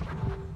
you